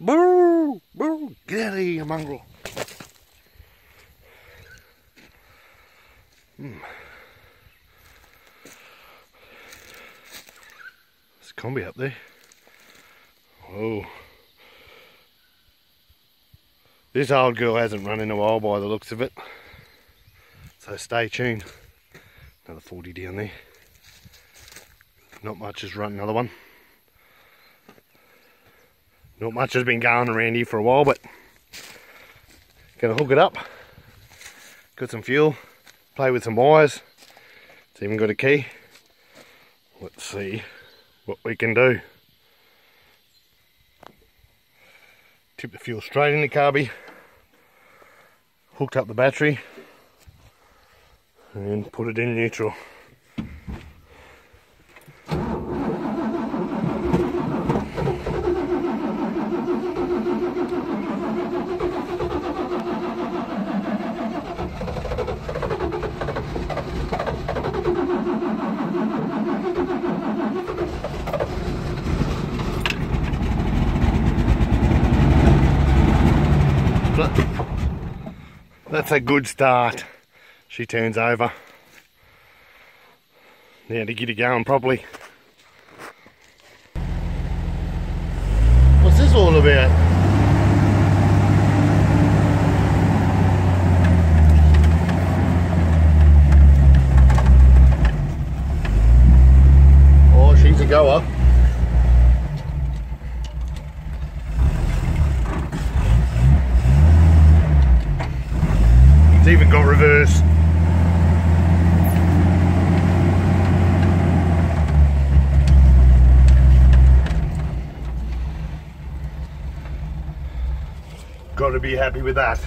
Boo! Boo! Get out of here, mongrel. Hmm. There's a Kombi up there. Oh. This old girl hasn't run in a while by the looks of it. So stay tuned. Another 40 down there. Not much has run another one. Not much has been going around here for a while, but gonna hook it up. Got some fuel, play with some wires. It's even got a key. Let's see what we can do. Tip the fuel straight in the carby. Hooked up the battery and put it in neutral. That's a good start. She turns over. Now to get it going properly. What's this all about? Oh, she's a goer. Even got reverse. Got to be happy with that.